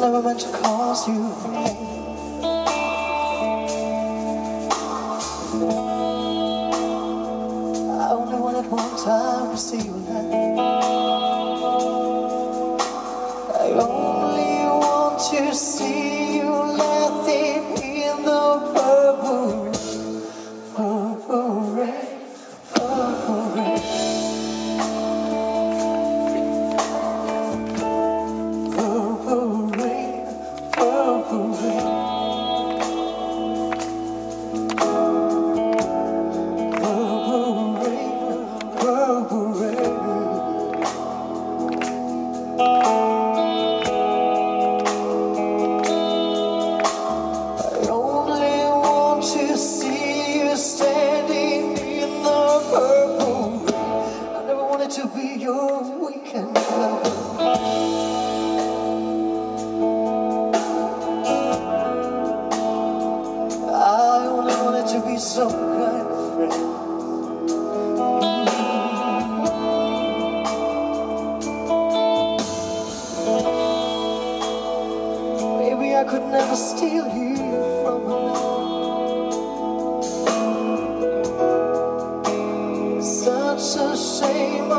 never meant to cause you pain. I only wanted one time to see you now. I only want to see you now. never steal you from her. Such a shame.